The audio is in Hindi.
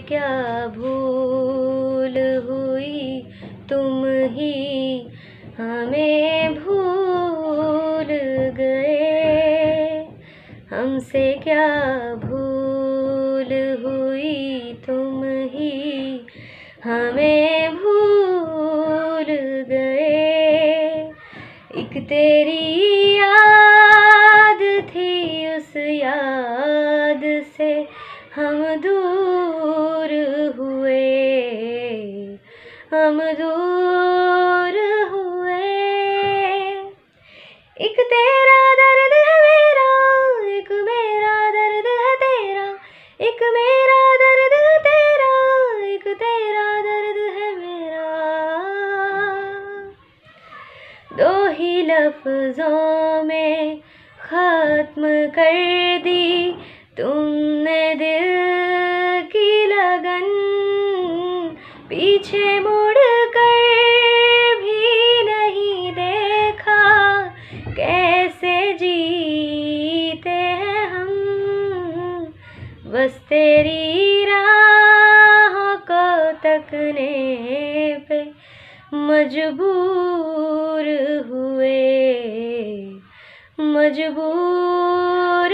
क्या भूल हुई तुम ही? हमें भूल गए। हमसे क्या भूल हुई तुम ही? हमें भूल गए। एक तेरी याद थी उस याद से हम दूर हम दूर हुए। एक तेरा दर्द है मेरा, एक मेरा दर्द है तेरा। एक मेरा दर्द है तेरा, एक तेरा दर्द है मेरा। दो ही लफ्जों में खत्म कर दी पीछे मुड़ कर भी नहीं देखा, कैसे जीते हैं हम? बस तेरी राहों को तकने पे मजबूर हुए, मजबूर